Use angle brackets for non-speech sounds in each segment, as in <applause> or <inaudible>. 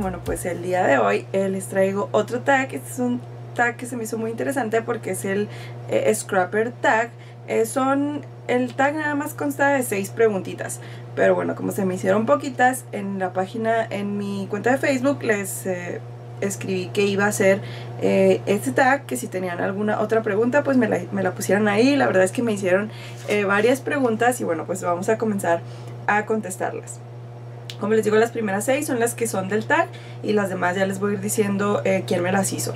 Bueno, pues el día de hoy eh, les traigo otro tag. Este es un tag que se me hizo muy interesante porque es el eh, Scrapper Tag. Eh, son, el tag nada más consta de seis preguntitas. Pero bueno, como se me hicieron poquitas, en la página, en mi cuenta de Facebook les escribí que iba a hacer este tag, que si tenían alguna otra pregunta, pues me la, me la pusieran ahí. La verdad es que me hicieron varias preguntas y bueno, pues vamos a comenzar a contestarlas. Como les digo, las primeras seis son las que son del tag y las demás ya les voy a ir diciendo eh, quién me las hizo.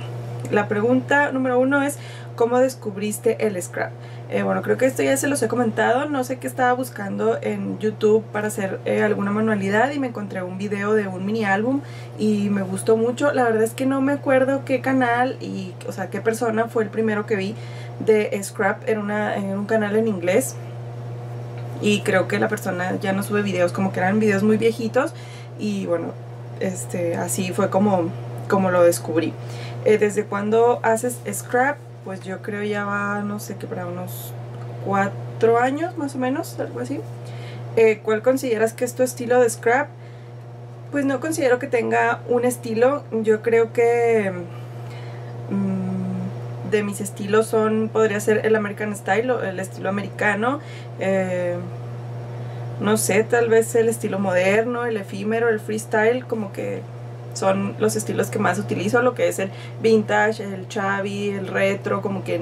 La pregunta número uno es, ¿cómo descubriste el scrap? Eh, bueno, creo que esto ya se los he comentado, no sé qué estaba buscando en YouTube para hacer eh, alguna manualidad y me encontré un video de un mini álbum y me gustó mucho. La verdad es que no me acuerdo qué canal y, o sea, qué persona fue el primero que vi de scrap en, una, en un canal en inglés y creo que la persona ya no sube videos, como que eran videos muy viejitos y bueno, este, así fue como, como lo descubrí. Eh, ¿Desde cuando haces scrap? Pues yo creo ya va, no sé qué, para unos cuatro años más o menos, algo así. Eh, ¿Cuál consideras que es tu estilo de scrap? Pues no considero que tenga un estilo, yo creo que... De mis estilos son, podría ser el American Style o el estilo americano. Eh, no sé, tal vez el estilo moderno, el efímero, el freestyle, como que son los estilos que más utilizo, lo que es el vintage, el chavi, el retro, como que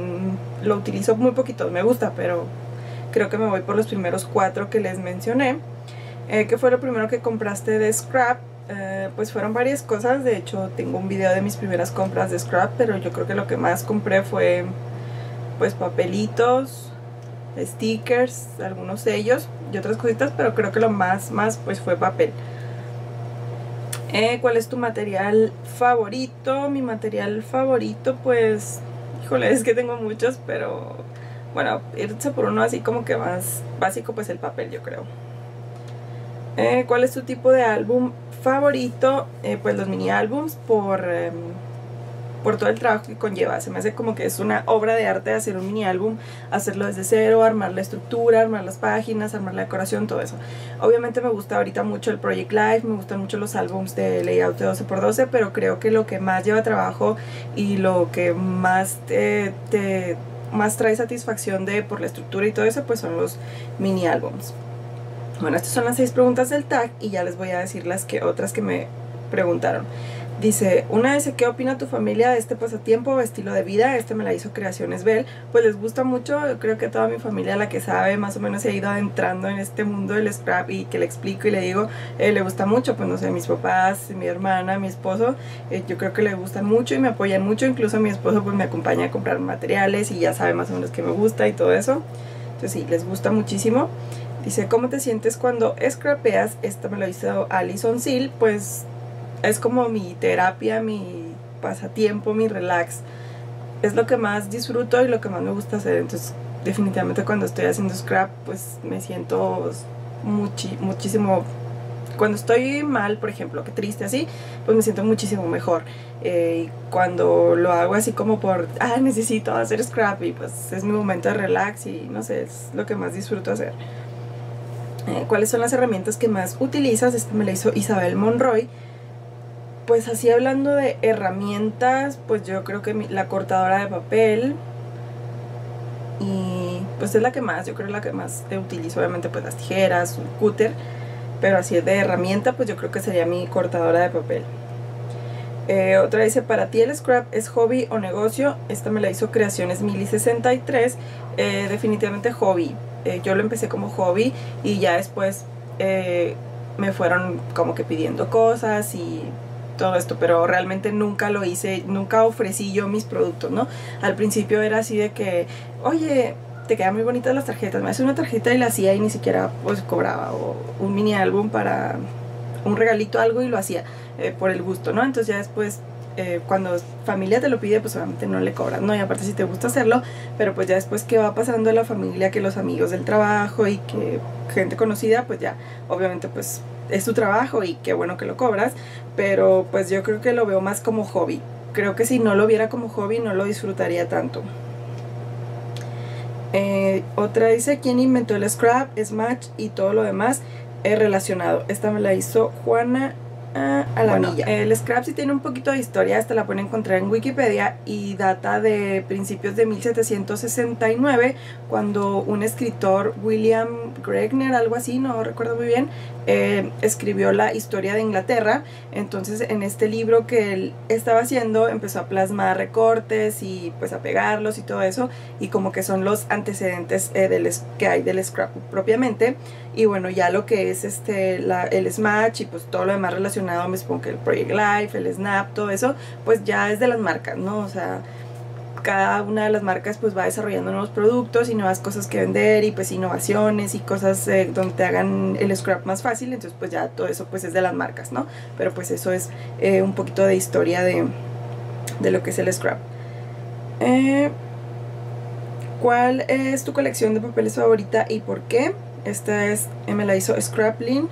lo utilizo muy poquito, me gusta, pero creo que me voy por los primeros cuatro que les mencioné. Eh, ¿Qué fue lo primero que compraste de scrap? Eh, pues fueron varias cosas, de hecho tengo un video de mis primeras compras de scrap, pero yo creo que lo que más compré fue pues papelitos, stickers, algunos sellos y otras cositas, pero creo que lo más, más pues fue papel. Eh, ¿Cuál es tu material favorito? Mi material favorito pues, híjole, es que tengo muchos, pero bueno, irse por uno así como que más básico pues el papel yo creo. Eh, ¿Cuál es tu tipo de álbum favorito? Eh, pues los mini álbums por, em, por todo el trabajo que conlleva. Se me hace como que es una obra de arte hacer un mini álbum, hacerlo desde cero, armar la estructura, armar las páginas, armar la decoración, todo eso. Obviamente me gusta ahorita mucho el Project Life, me gustan mucho los álbums de layout de 12x12, pero creo que lo que más lleva trabajo y lo que más te, más trae satisfacción de por la estructura y todo eso, pues son los mini álbums. Bueno, estas son las seis preguntas del tag y ya les voy a decir las que otras que me preguntaron. Dice, una vez, ¿qué opina tu familia de este pasatiempo o estilo de vida? Este me la hizo Creaciones Bell. Pues les gusta mucho, creo que toda mi familia, la que sabe, más o menos se ha ido adentrando en este mundo del scrap y que le explico y le digo, eh, le gusta mucho, pues no sé, mis papás, mi hermana, mi esposo, eh, yo creo que le gustan mucho y me apoyan mucho, incluso mi esposo pues me acompaña a comprar materiales y ya sabe más o menos que me gusta y todo eso. Entonces sí, les gusta muchísimo. Dice, ¿cómo te sientes cuando scrapeas? Esto me lo hizo Alison Seal, pues es como mi terapia, mi pasatiempo, mi relax. Es lo que más disfruto y lo que más me gusta hacer. Entonces, definitivamente cuando estoy haciendo scrap, pues me siento muchísimo... Cuando estoy mal, por ejemplo, que triste así, pues me siento muchísimo mejor. Eh, y cuando lo hago así como por, ah, necesito hacer scrap y pues es mi momento de relax y no sé, es lo que más disfruto hacer. Eh, cuáles son las herramientas que más utilizas. Este me lo hizo Isabel Monroy. Pues así hablando de herramientas, pues yo creo que la cortadora de papel y pues es la que más, yo creo la que más utilizo, obviamente pues las tijeras, un cúter, pero así de herramienta, pues yo creo que sería mi cortadora de papel. Eh, otra dice, para ti el scrap es hobby o negocio. Esta me la hizo Creaciones Mili 63. Eh, definitivamente hobby. Eh, yo lo empecé como hobby y ya después eh, me fueron como que pidiendo cosas y todo esto, pero realmente nunca lo hice, nunca ofrecí yo mis productos, ¿no? Al principio era así de que, oye, te quedan muy bonitas las tarjetas, me hace una tarjeta y la hacía y ni siquiera pues cobraba, o un mini álbum para un regalito, algo y lo hacía eh, por el gusto, ¿no? Entonces ya después eh, cuando familia te lo pide, pues obviamente no le cobras, ¿no? Y aparte si te gusta hacerlo, pero pues ya después que va pasando la familia, que los amigos del trabajo y que gente conocida, pues ya, obviamente pues es tu trabajo y qué bueno que lo cobras, pero pues yo creo que lo veo más como hobby. Creo que si no lo viera como hobby no lo disfrutaría tanto. Eh, otra dice, ¿quién inventó el scrap, Smash y todo lo demás es relacionado? Esta me la hizo Juana Ah, a la milla. El scrap sí tiene un poquito de historia, esta la pueden encontrar en Wikipedia y data de principios de 1769, cuando un escritor, William Gregner, algo así, no recuerdo muy bien, eh, escribió la historia de Inglaterra. Entonces en este libro que él estaba haciendo empezó a plasmar recortes y pues a pegarlos y todo eso y como que son los antecedentes eh, del, que hay del scrap propiamente. Y bueno, ya lo que es este el Smash y pues todo lo demás relacionado, me supongo que el Project Life, el Snap, todo eso, pues ya es de las marcas, ¿no? O sea, cada una de las marcas pues va desarrollando nuevos productos y nuevas cosas que vender y pues innovaciones y cosas eh, donde te hagan el scrap más fácil, entonces pues ya todo eso pues es de las marcas, ¿no? Pero pues eso es eh, un poquito de historia de, de, lo que es el scrap. Eh, ¿Cuál es tu colección de papeles favorita y por qué? Esta es, me la hizo Scraplin.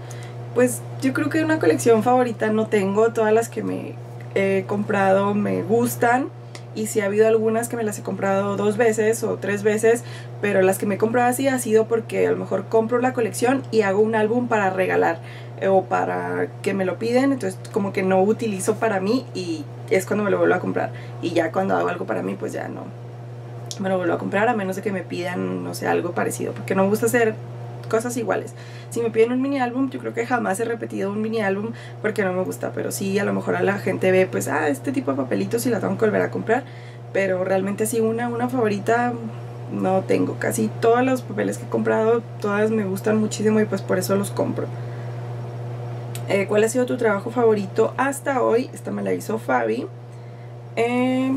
Pues yo creo que una colección favorita no tengo, todas las que me he comprado me gustan y si ha habido algunas que me las he comprado dos veces o tres veces, pero las que me he comprado así ha sido porque a lo mejor compro la colección y hago un álbum para regalar eh, o para que me lo piden, entonces como que no utilizo para mí y es cuando me lo vuelvo a comprar. Y ya cuando hago algo para mí, pues ya no me lo vuelvo a comprar a menos de que me pidan, no sé, algo parecido, porque no me gusta hacer cosas iguales. Si me piden un mini álbum, yo creo que jamás he repetido un mini álbum porque no me gusta, pero sí a lo mejor a la gente ve pues, ah, este tipo de papelitos y la tengo que volver a comprar, pero realmente así una, una favorita no tengo. Casi todos los papeles que he comprado, todas me gustan muchísimo y pues por eso los compro. Eh, ¿Cuál ha sido tu trabajo favorito hasta hoy? Esta me la hizo Fabi. Eh,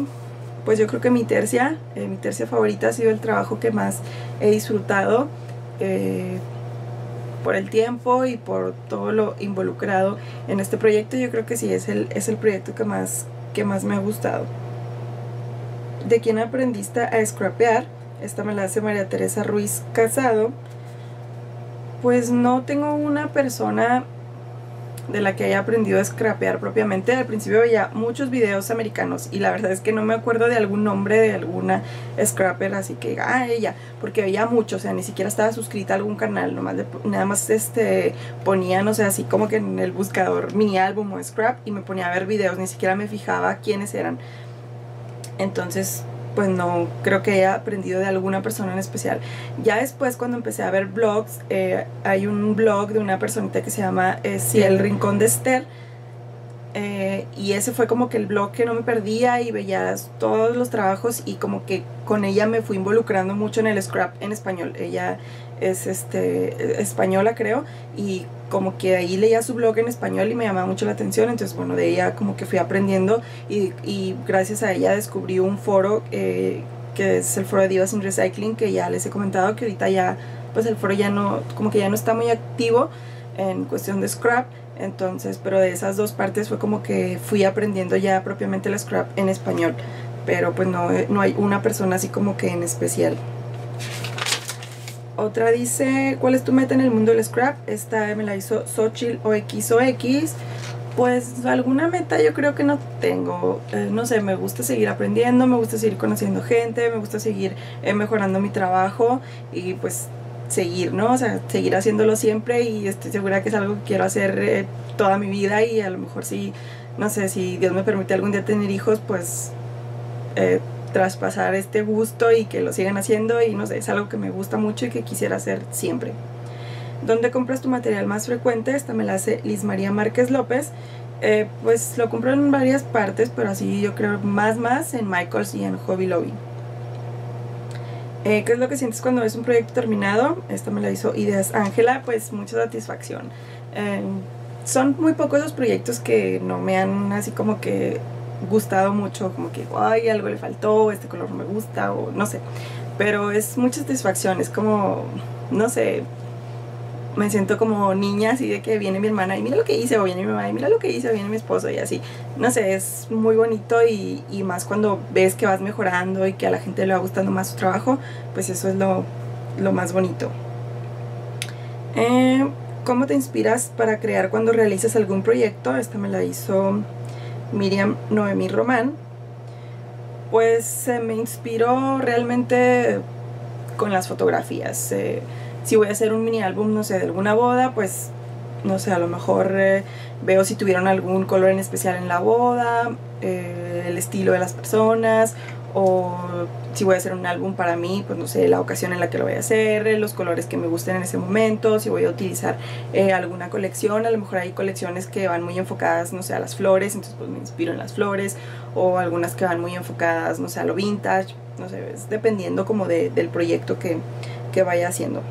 pues yo creo que mi tercia, eh, mi tercia favorita ha sido el trabajo que más he disfrutado. Eh, por el tiempo y por todo lo involucrado en este proyecto, yo creo que sí es el, es el proyecto que más, que más me ha gustado. ¿De quién aprendiste a scrapear? Esta me la hace María Teresa Ruiz Casado. Pues no tengo una persona de la que haya aprendido a scrapear propiamente. Al principio veía muchos videos americanos y la verdad es que no me acuerdo de algún nombre de alguna scrapper, así que, ah, ella, porque veía mucho, o sea, ni siquiera estaba suscrita a algún canal, nomás nada más este, ponía, no sé, así como que en el buscador mini álbum o scrap y me ponía a ver videos, ni siquiera me fijaba quiénes eran. Entonces, pues no creo que haya aprendido de alguna persona en especial. Ya después cuando empecé a ver blogs, eh, hay un blog de una personita que se llama eh, el Rincón de Esther. Eh, y ese fue como que el blog que no me perdía y veía todos los trabajos y como que con ella me fui involucrando mucho en el scrap en español. Ella es este española creo y como que ahí leía su blog en español y me llamaba mucho la atención, entonces bueno, de ella como que fui aprendiendo y, y gracias a ella descubrí un foro eh, que es el foro de Divas in Recycling, que ya les he comentado que ahorita ya, pues el foro ya no, como que ya no está muy activo en cuestión de scrap, entonces, pero de esas dos partes fue como que fui aprendiendo ya propiamente el scrap en español, pero pues no, no hay una persona así como que en especial. Otra dice, ¿cuál es tu meta en el mundo del scrap? Esta me la hizo Xochitl o X. Pues alguna meta yo creo que no tengo. Eh, no sé, me gusta seguir aprendiendo, me gusta seguir conociendo gente, me gusta seguir eh, mejorando mi trabajo y pues seguir, ¿no? O sea, seguir haciéndolo siempre y estoy segura que es algo que quiero hacer eh, toda mi vida y a lo mejor si, no sé, si Dios me permite algún día tener hijos, pues traspasar este gusto y que lo sigan haciendo y no sé, es algo que me gusta mucho y que quisiera hacer siempre. ¿Dónde compras tu material más frecuente? Esta me la hace Liz María Márquez López. Eh, pues lo compro en varias partes, pero así yo creo más más en Michaels y en Hobby Lobby. Eh, ¿Qué es lo que sientes cuando ves un proyecto terminado? Esta me la hizo Ideas Ángela, pues mucha satisfacción. Eh, son muy pocos los proyectos que no me han así como que gustado mucho, como que, ay, algo le faltó, este color me gusta, o no sé. Pero es mucha satisfacción, es como, no sé, me siento como niña, así de que viene mi hermana y mira lo que hice, o viene mi mamá y mira lo que hice, o viene mi esposo y así. No sé, es muy bonito y, y, más cuando ves que vas mejorando y que a la gente le va gustando más su trabajo, pues eso es lo, lo más bonito. Eh, ¿Cómo te inspiras para crear cuando realizas algún proyecto? Esta me la hizo Miriam Noemí Román, pues se me inspiró realmente con las fotografías. Eh, si voy a hacer un mini álbum, no sé, de alguna boda, pues no sé, a lo mejor eh, veo si tuvieron algún color en especial en la boda, eh, el estilo de las personas, o si voy a hacer un álbum para mí, pues no sé, la ocasión en la que lo voy a hacer, los colores que me gusten en ese momento, si voy a utilizar eh, alguna colección, a lo mejor hay colecciones que van muy enfocadas, no sé, a las flores, entonces pues me inspiro en las flores, o algunas que van muy enfocadas, no sé, a lo vintage, no sé, es dependiendo como de, del proyecto que, que vaya haciendo.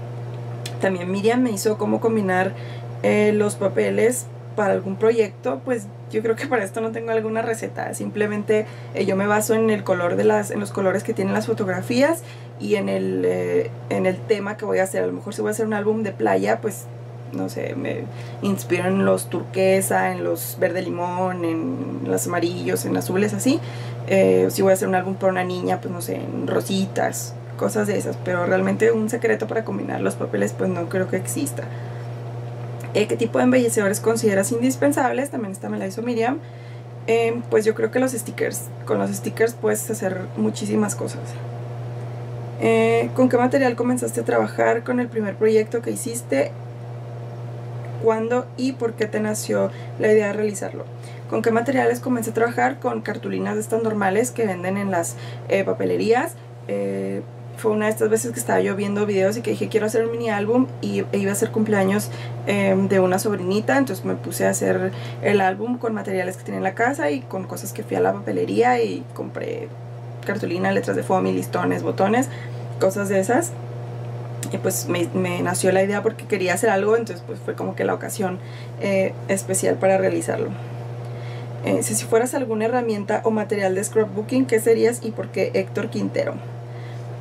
También Miriam me hizo cómo combinar eh, los papeles para algún proyecto, pues yo creo que para esto no tengo alguna receta, simplemente eh, yo me baso en el color de las, en los colores que tienen las fotografías y en el, eh, en el tema que voy a hacer. A lo mejor si voy a hacer un álbum de playa, pues no sé, me inspiro en los turquesa, en los verde limón, en los amarillos, en azules, así. si voy a hacer un álbum para una niña, pues no sé, en rositas, cosas de esas. Pero realmente un secreto para combinar los papeles, pues no creo que exista. Eh, ¿Qué tipo de embellecedores consideras indispensables? También esta me la hizo Miriam. Eh, pues yo creo que los stickers. Con los stickers puedes hacer muchísimas cosas. Eh, ¿Con qué material comenzaste a trabajar con el primer proyecto que hiciste? ¿Cuándo y por qué te nació la idea de realizarlo? ¿Con qué materiales comencé a trabajar? Con cartulinas de estas normales que venden en las papelerías fue una de estas veces que estaba yo viendo videos y que dije quiero hacer un mini álbum y e iba a ser cumpleaños em, de una sobrinita, entonces me puse a hacer el álbum con materiales que tenía en la casa y con cosas que fui a la papelería y compré cartulina, letras de foamy, listones, botones, cosas de esas. Y pues me, nació la idea porque quería hacer algo, entonces pues fue como que la ocasión eh, especial para realizarlo. Eh, si fueras alguna herramienta o material de scrapbooking, ¿qué serías y por qué Héctor Quintero?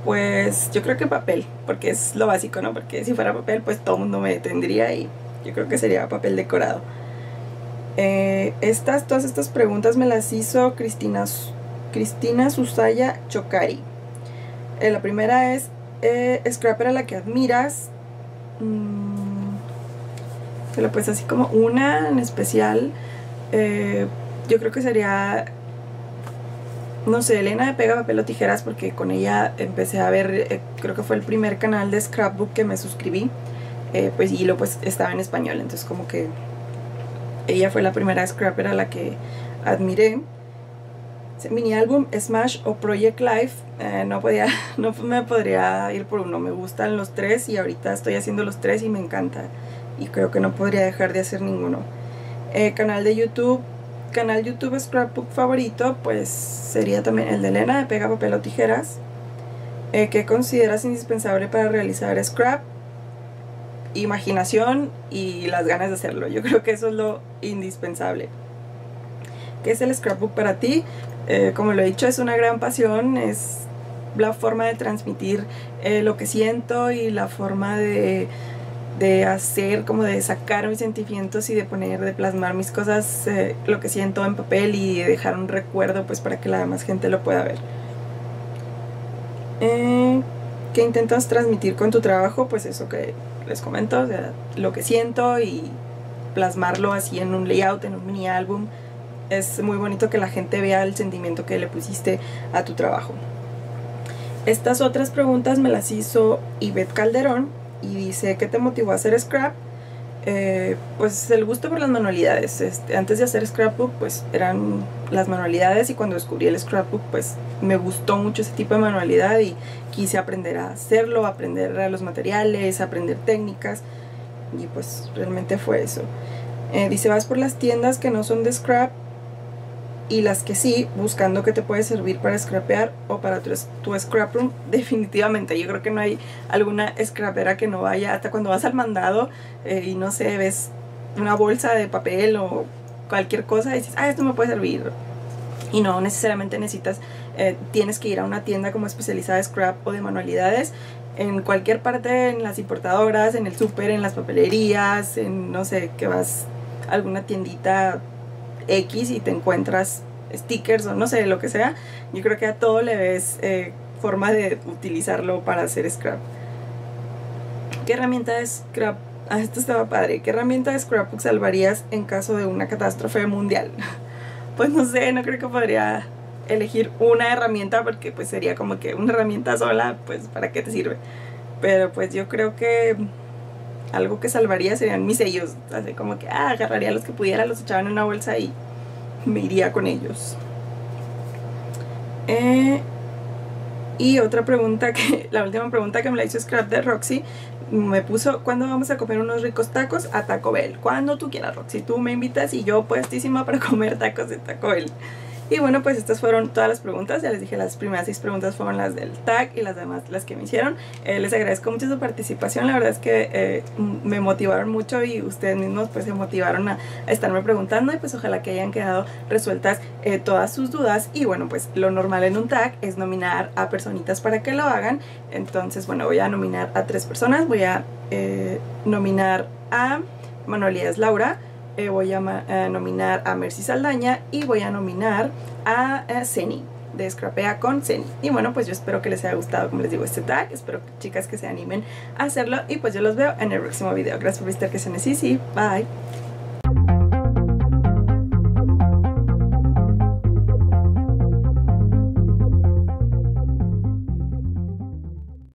Pues yo creo que papel, porque es lo básico, ¿no? Porque si fuera papel, pues todo el mundo me tendría y yo creo que sería papel decorado. Eh, estas, todas estas preguntas me las hizo Cristina, Cristina Susaya Chocari. Eh, la primera es, eh, Scrapper a la que admiras. Mm, pero pues así como una en especial, eh, yo creo que sería no sé, Elena de Pega Papel o Tijeras porque con ella empecé a ver, eh, creo que fue el primer canal de scrapbook que me suscribí, eh, pues y lo pues estaba en español, entonces como que ella fue la primera scrapper a la que admiré. Mini álbum Smash o Project Life, eh, no podía, <laughs> no me podría ir por uno, me gustan los tres y ahorita estoy haciendo los tres y me encanta y creo que no podría dejar de hacer ninguno. canal de YouTube canal YouTube Scrapbook favorito, pues sería también el de Elena de Pega Papel o Tijeras. Eh, ¿Qué consideras indispensable para realizar scrap? Imaginación y las ganas de hacerlo. Yo creo que eso es lo indispensable. ¿Qué es el scrapbook para ti? Eh, como lo he dicho, es una gran pasión, es la forma de transmitir eh, lo que siento y la forma de de hacer, como de sacar mis sentimientos y de poner, de plasmar mis cosas, eh, lo que siento en papel y dejar un recuerdo pues para que la demás gente lo pueda ver. Eh, ¿Qué intentas transmitir con tu trabajo? Pues eso que les comento, o sea, lo que siento y plasmarlo así en un layout, en un mini álbum. Es muy bonito que la gente vea el sentimiento que le pusiste a tu trabajo. Estas otras preguntas me las hizo Ivette Calderón y dice, ¿qué te motivó a hacer scrap? Eh, pues el gusto por las manualidades. Este, antes de hacer scrapbook, pues eran las manualidades y cuando descubrí el scrapbook, pues me gustó mucho ese tipo de manualidad y quise aprender a hacerlo, aprender a los materiales, aprender técnicas y pues realmente fue eso. Eh, dice, vas por las tiendas que no son de scrap y las que sí, buscando que te puede servir para scrapear o para tu, tu scrap room, <laughs> definitivamente. Yo creo que no hay alguna scrapera que no vaya, hasta cuando vas al mandado eh, y no sé, ves una bolsa de papel o cualquier cosa y dices, ah, esto me puede servir. Y no necesariamente necesitas, eh, tienes que ir a una tienda como especializada de scrap o de manualidades. En cualquier parte, en las importadoras, en el súper, en las papelerías, en no sé, que vas a alguna tiendita X y te encuentras stickers o no sé, lo que sea, yo creo que a todo le ves eh, forma de utilizarlo para hacer scrap. ¿Qué herramienta de scrap? Ah, esto estaba padre. ¿Qué herramienta de scrapbook salvarías en caso de una catástrofe mundial? <laughs> Pues no sé, no creo que podría elegir una herramienta porque pues sería como que una herramienta sola, pues para qué te sirve. Pero pues yo creo que algo que salvaría serían mis sellos. Así como que ah, agarraría los que pudiera, los echaba en una bolsa y me iría con ellos. Eh, y otra pregunta que, <laughs> la última pregunta que me la hizo Scrap de Roxy, me puso, ¿cuándo vamos a comer unos ricos tacos a Taco Bell? Cuando tú quieras, Roxy, tú me invitas y yo puestísima para <laughs> comer tacos de Taco Bell. Y bueno, pues estas fueron todas las preguntas. Ya les dije, las primeras seis preguntas fueron las del tag y las demás las que me hicieron. Eh, les agradezco mucho su participación. La verdad es que eh, me motivaron mucho y ustedes mismos pues se motivaron a, estarme preguntando y pues ojalá que hayan quedado resueltas eh, todas sus dudas. Y bueno, pues lo normal en un tag es nominar a personitas para que lo hagan. Entonces, bueno, voy a nominar a tres personas. Voy a nominar a Manuelías Laura. Eh, voy a nominar a Mercy Saldaña y voy a nominar a, a Zeni de Scrapea con Zeni. Y bueno, pues yo espero que les haya gustado, como les digo, este tag. Espero, chicas, que se animen a hacerlo. Y pues yo los veo en el próximo video. Gracias por visitar que se necesite. Bye.